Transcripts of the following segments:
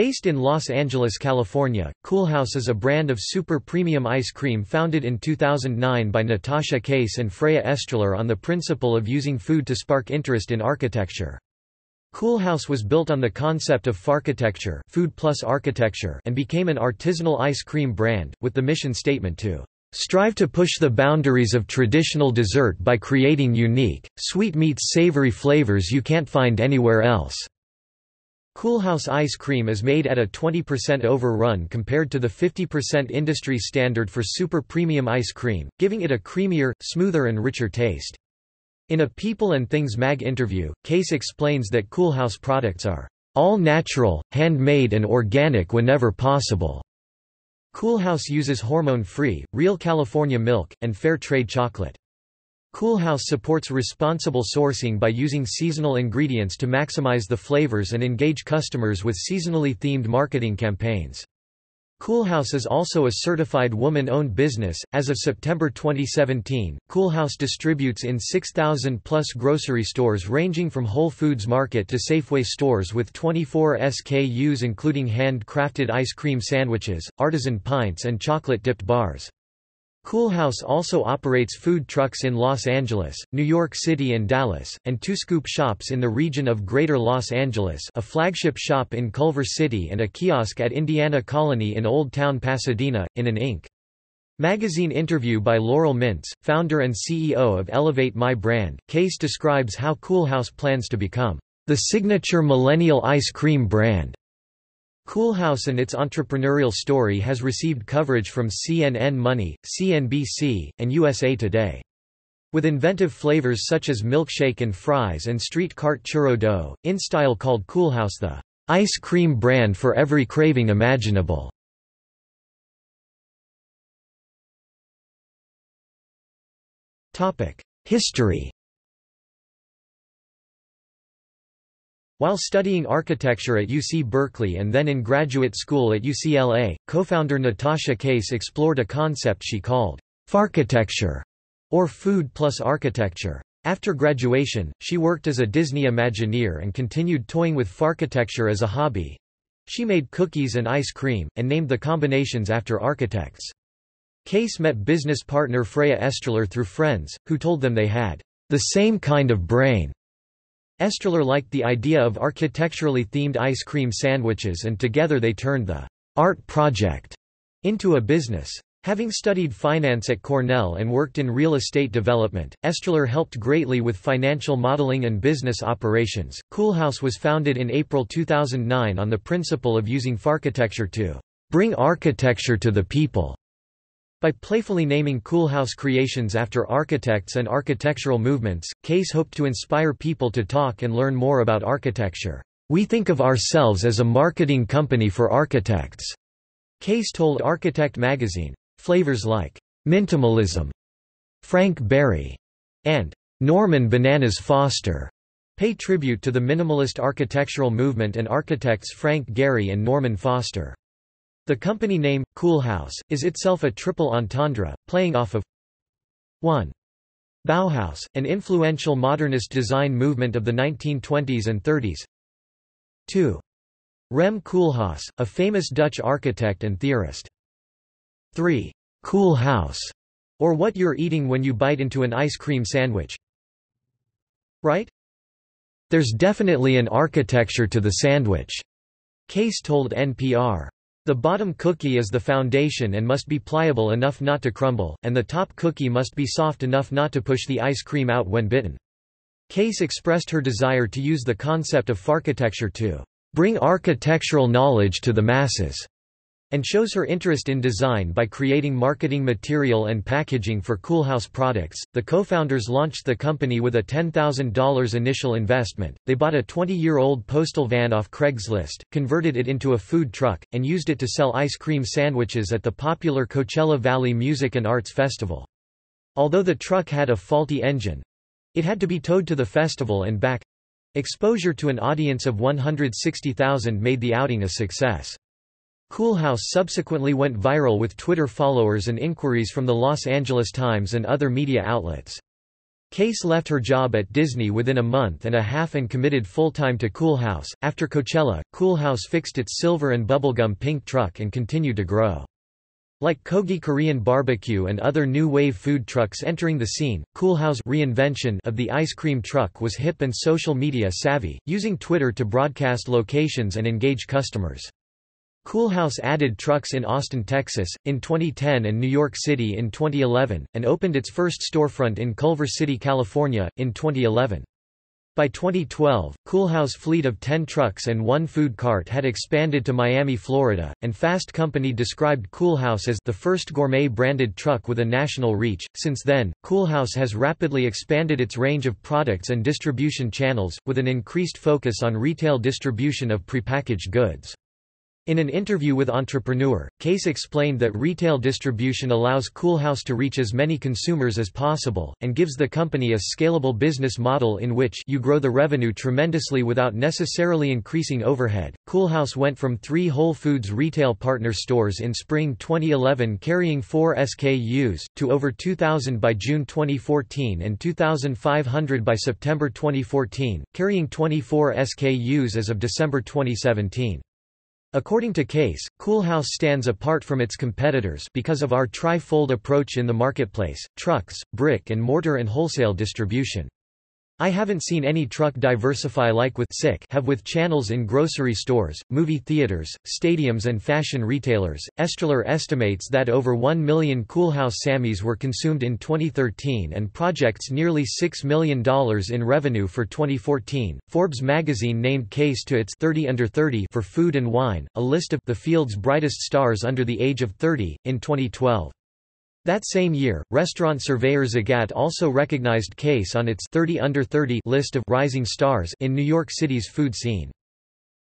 Based in Los Angeles, California, Coolhaus is a brand of super premium ice cream founded in 2009 by Natasha Case and Freya Estreller on the principle of using food to spark interest in architecture. Coolhaus was built on the concept of farchitecture food plus architecture and became an artisanal ice cream brand, with the mission statement to strive to push the boundaries of traditional dessert by creating unique, sweet meets savory flavors you can't find anywhere else. Coolhaus ice cream is made at a 20% overrun compared to the 50% industry standard for super premium ice cream, giving it a creamier, smoother and richer taste. In a People and Things mag interview, Case explains that Coolhaus products are all natural, handmade and organic whenever possible. Coolhaus uses hormone-free, real California milk, and fair trade chocolate. Coolhaus supports responsible sourcing by using seasonal ingredients to maximize the flavors and engage customers with seasonally themed marketing campaigns. Coolhaus is also a certified woman-owned business. As of September 2017, Coolhaus distributes in 6,000 plus grocery stores ranging from Whole Foods Market to Safeway stores with 24 SKUs including hand-crafted ice cream sandwiches, artisan pints and chocolate-dipped bars. Coolhaus also operates food trucks in Los Angeles, New York City and Dallas, and two scoop shops in the region of Greater Los Angeles a flagship shop in Culver City and a kiosk at Indiana Colony in Old Town Pasadena, in an Inc. Magazine interview by Laurel Mintz, founder and CEO of Elevate My Brand, Case describes how Coolhaus plans to become the signature millennial ice cream brand. Coolhaus and its entrepreneurial story has received coverage from CNN Money, CNBC, and USA Today. With inventive flavors such as milkshake and fries and street cart churro dough, InStyle called Coolhaus the ice cream brand for every craving imaginable. History While studying architecture at UC Berkeley and then in graduate school at UCLA, co-founder Natasha Case explored a concept she called farchitecture, or food plus architecture. After graduation, she worked as a Disney Imagineer and continued toying with farchitecture as a hobby. She made cookies and ice cream, and named the combinations after architects. Case met business partner Freya Estreller through friends, who told them they had the same kind of brain. Estreller liked the idea of architecturally themed ice cream sandwiches and together they turned the art project into a business. Having studied finance at Cornell and worked in real estate development, Estreller helped greatly with financial modeling and business operations. Coolhaus was founded in April 2009 on the principle of using farchitecture to bring architecture to the people. By playfully naming Coolhaus creations after architects and architectural movements, Case hoped to inspire people to talk and learn more about architecture. We think of ourselves as a marketing company for architects. Case told Architect magazine. Flavors like minimalism, Frank Gehry, and Norman Bananas Foster pay tribute to the minimalist architectural movement and architects Frank Gehry and Norman Foster. The company name, Coolhaus, is itself a triple entendre, playing off of 1. Bauhaus, an influential modernist design movement of the 1920s and 30s 2. Rem Koolhaas, a famous Dutch architect and theorist. 3. Cool House, or what you're eating when you bite into an ice cream sandwich. Right? There's definitely an architecture to the sandwich, Case told NPR. The bottom cookie is the foundation and must be pliable enough not to crumble, and the top cookie must be soft enough not to push the ice cream out when bitten. Case expressed her desire to use the concept of farchitecture to bring architectural knowledge to the masses and shows her interest in design by creating marketing material and packaging for Coolhaus products. The co-founders launched the company with a $10,000 initial investment. They bought a 20-year-old postal van off Craigslist, converted it into a food truck, and used it to sell ice cream sandwiches at the popular Coachella Valley Music and Arts Festival. Although the truck had a faulty engine, it had to be towed to the festival and back. Exposure to an audience of 160,000 made the outing a success. Coolhaus subsequently went viral with Twitter followers and inquiries from the Los Angeles Times and other media outlets. Case left her job at Disney within a month and a half and committed full-time to Coolhaus. After Coachella, Coolhaus fixed its silver and bubblegum pink truck and continued to grow. Like Kogi Korean barbecue and other new wave food trucks entering the scene, Coolhaus reinvention of the ice cream truck was hip and social media savvy, using Twitter to broadcast locations and engage customers. Coolhaus added trucks in Austin, Texas, in 2010 and New York City in 2011, and opened its first storefront in Culver City, California, in 2011. By 2012, Coolhaus fleet of 10 trucks and one food cart had expanded to Miami, Florida, and Fast Company described Coolhaus as the first gourmet-branded truck with a national reach. Since then, Coolhaus has rapidly expanded its range of products and distribution channels, with an increased focus on retail distribution of prepackaged goods. In an interview with Entrepreneur, Case explained that retail distribution allows Coolhaus to reach as many consumers as possible, and gives the company a scalable business model in which you grow the revenue tremendously without necessarily increasing overhead. Coolhaus went from three Whole Foods retail partner stores in spring 2011 carrying four SKUs, to over 2,000 by June 2014 and 2,500 by September 2014, carrying 24 SKUs as of December 2017. According to Case, Coolhaus stands apart from its competitors because of our tri-fold approach in the marketplace, trucks, brick and mortar and wholesale distribution. I haven't seen any truck diversify like with SICK have with channels in grocery stores, movie theaters, stadiums and fashion retailers. Estreller estimates that over 1 million Coolhaus Sammys were consumed in 2013 and projects nearly $6 million in revenue for 2014. Forbes magazine named Case to its 30 under 30 for food and wine, a list of the field's brightest stars under the age of 30 in 2012. That same year, restaurant surveyor Zagat also recognized Case on its 30 under 30 list of rising stars in New York City's food scene.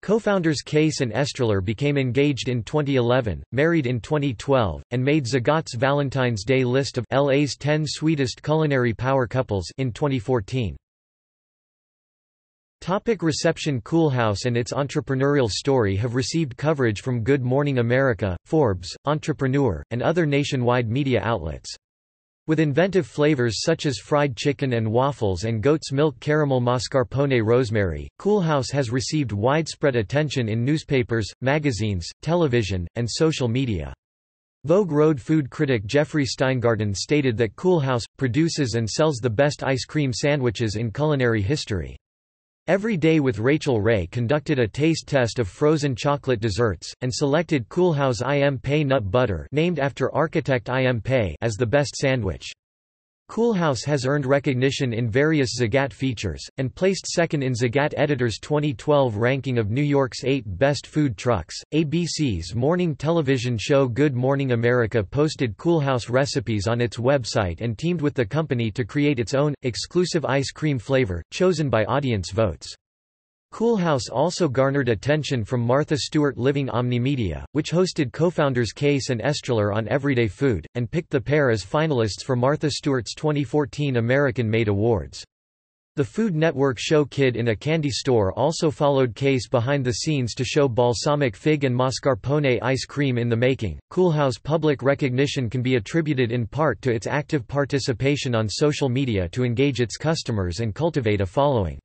Co-founders Case and Estreller became engaged in 2011, married in 2012, and made Zagat's Valentine's Day list of LA's 10 sweetest culinary power couples in 2014. Topic reception Coolhaus and its entrepreneurial story have received coverage from Good Morning America, Forbes, Entrepreneur, and other nationwide media outlets. With inventive flavors such as fried chicken and waffles and goat's milk caramel mascarpone rosemary, Coolhaus has received widespread attention in newspapers, magazines, television, and social media. Vogue road food critic Jeffrey Steingarten stated that Coolhaus, produces and sells the best ice cream sandwiches in culinary history. Every Day with Rachael Ray conducted a taste test of frozen chocolate desserts, and selected Coolhaus Im Pei Nut Butter named after architect Im Pei as the best sandwich. Coolhaus has earned recognition in various Zagat features, and placed second in Zagat Editor's 2012 ranking of New York's eight best food trucks. ABC's morning television show Good Morning America posted Coolhaus recipes on its website and teamed with the company to create its own, exclusive ice cream flavor, chosen by audience votes. Coolhaus also garnered attention from Martha Stewart Living Omnimedia, which hosted co-founders Case and Estreller on Everyday Food, and picked the pair as finalists for Martha Stewart's 2014 American Made Awards. The Food Network show Kid in a Candy Store also followed Case behind the scenes to show balsamic fig and mascarpone ice cream in the making. Coolhaus public recognition can be attributed in part to its active participation on social media to engage its customers and cultivate a following.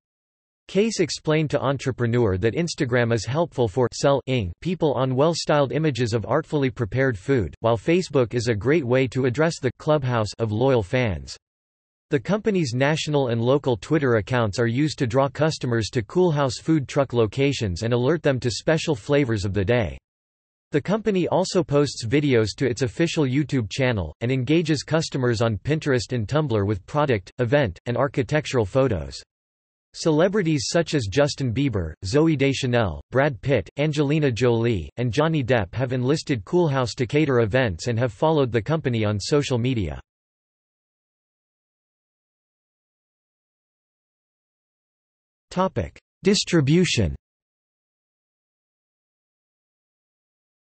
Case explained to Entrepreneur that Instagram is helpful for selling people on well-styled images of artfully prepared food, while Facebook is a great way to address the clubhouse of loyal fans. The company's national and local Twitter accounts are used to draw customers to Coolhaus food truck locations and alert them to special flavors of the day. The company also posts videos to its official YouTube channel, and engages customers on Pinterest and Tumblr with product, event, and architectural photos. Celebrities such as Justin Bieber, Zooey Deschanel, Brad Pitt, Angelina Jolie, and Johnny Depp have enlisted Coolhaus to cater events and have followed the company on social media. Distribution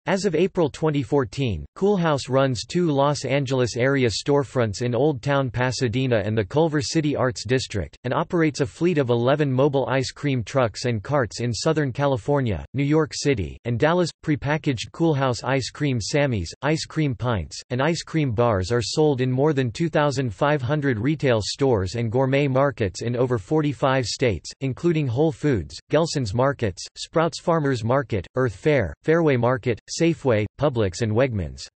As of April 2014, Coolhaus runs two Los Angeles area storefronts in Old Town Pasadena and the Culver City Arts District, and operates a fleet of 11 mobile ice cream trucks and carts in Southern California, New York City, and Dallas. Prepackaged Coolhaus ice cream Sammys, ice cream pints, and ice cream bars are sold in more than 2,500 retail stores and gourmet markets in over 45 states, including Whole Foods, Gelson's Markets, Sprouts Farmers Market, Earth Fare, Fairway Market, Safeway, Publix and Wegmans.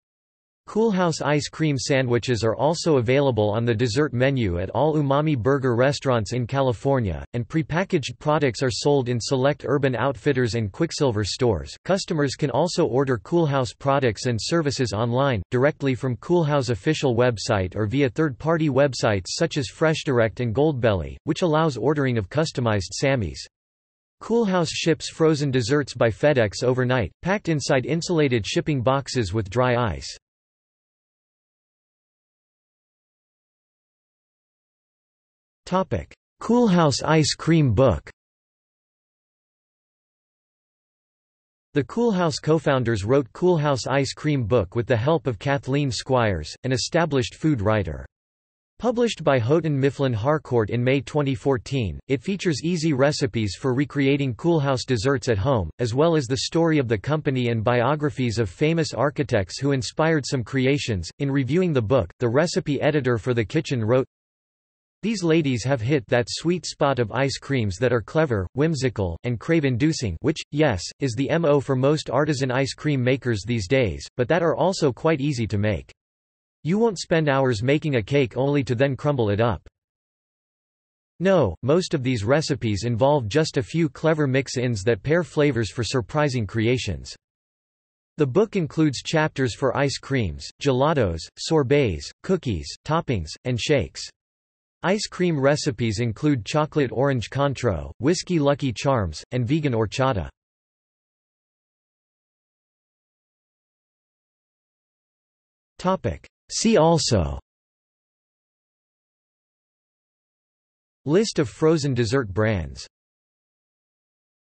Coolhaus ice cream sandwiches are also available on the dessert menu at all Umami Burger restaurants in California, and prepackaged products are sold in select Urban Outfitters and Quiksilver stores. Customers can also order Coolhaus products and services online, directly from Coolhaus official website or via third-party websites such as FreshDirect and Goldbelly, which allows ordering of customized Sammys. Coolhaus ships frozen desserts by FedEx overnight, packed inside insulated shipping boxes with dry ice. Coolhaus Ice Cream Book The Coolhaus co-founders wrote Coolhaus Ice Cream Book with the help of Kathleen Squires, an established food writer. Published by Houghton Mifflin Harcourt in May 2014, it features easy recipes for recreating Coolhaus desserts at home, as well as the story of the company and biographies of famous architects who inspired some creations. In reviewing the book, the recipe editor for the kitchen wrote, these ladies have hit that sweet spot of ice creams that are clever, whimsical, and crave-inducing which, yes, is the MO for most artisan ice cream makers these days, but that are also quite easy to make. You won't spend hours making a cake only to then crumble it up. No, most of these recipes involve just a few clever mix-ins that pair flavors for surprising creations. The book includes chapters for ice creams, gelatos, sorbets, cookies, toppings, and shakes. Ice cream recipes include chocolate orange contro, whiskey Lucky Charms, and vegan horchata. Topic: See also. List of frozen dessert brands